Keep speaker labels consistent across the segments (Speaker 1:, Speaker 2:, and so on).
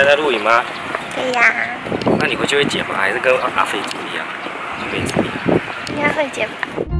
Speaker 1: 现在在录影吗？
Speaker 2: 对呀。
Speaker 1: 那你回去会剪吗？还是跟阿飞一样？阿飞剪。
Speaker 2: 应该会剪吧。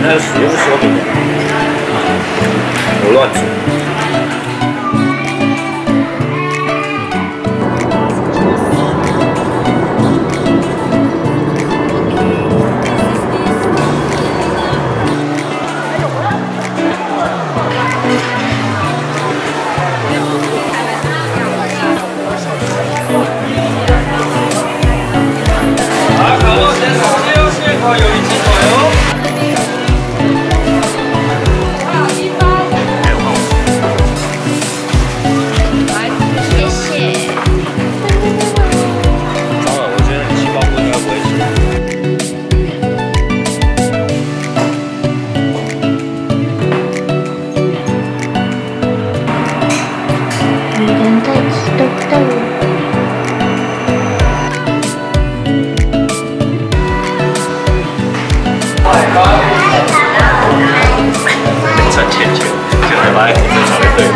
Speaker 1: Minas e o Sul.
Speaker 2: 那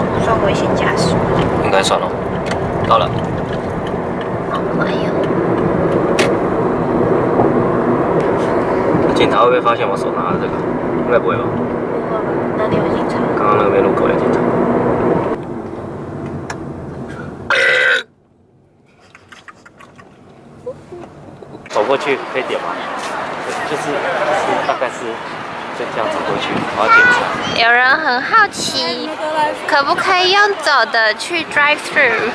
Speaker 2: 我们算危险驾驶？
Speaker 1: 应该算了，到了。会不会发现我手拿着这个？应该不会吧。
Speaker 2: 不会吧？哪里有警察？
Speaker 1: 刚刚那个没路口也警察。走过去可以点吗？就是是大概是这样走过去，然后点。
Speaker 3: 有人很好奇，可不可以用走的去 drive through？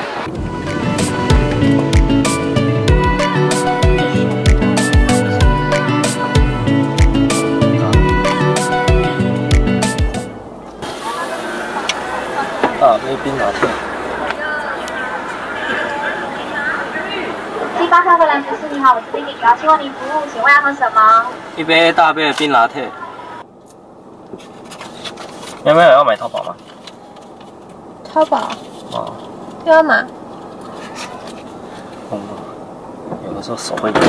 Speaker 1: 大杯冰拿铁。
Speaker 2: 第八号的蓝爵士，你好，我是经理，主要希望您服务，请问要喝什么？
Speaker 1: 一杯大杯的冰拿铁。有没有要买淘宝吗？
Speaker 3: 淘宝
Speaker 1: 哦，
Speaker 3: 要吗？
Speaker 1: 嗯，有的时候手会抖。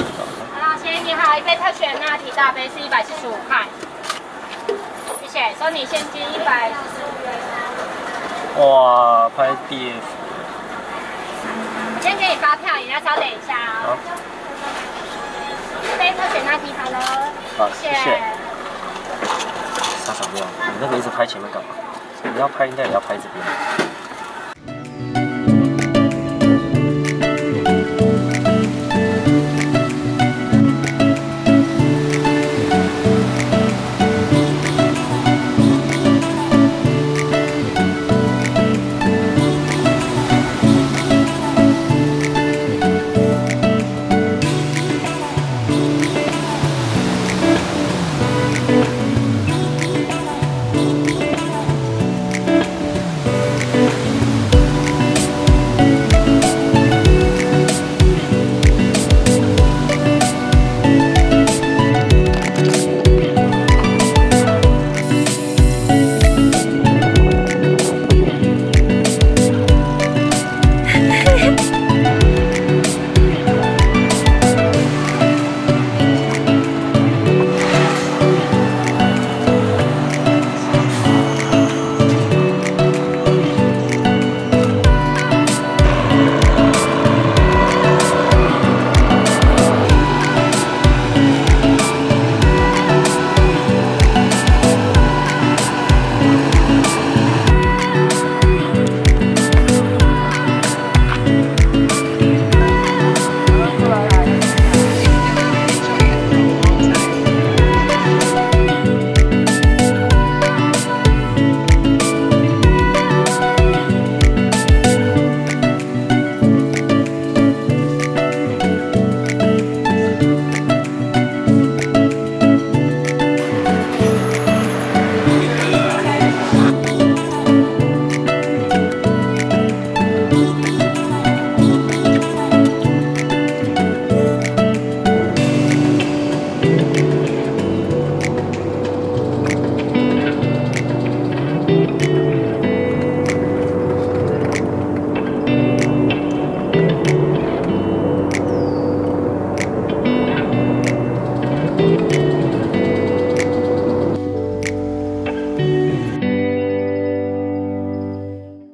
Speaker 4: 好，先生你好，一杯特选拿铁大杯是一百四十五块，谢谢，收你现金一百。
Speaker 1: 哇，拍 DF。
Speaker 4: 我先给你发票，你要稍等一下
Speaker 1: 好
Speaker 4: 哦。，一杯特选那题好了，
Speaker 1: 好，
Speaker 4: 谢
Speaker 1: 谢谢。傻傻不要，你那个一直拍前面干嘛？你要拍应该也要拍这边。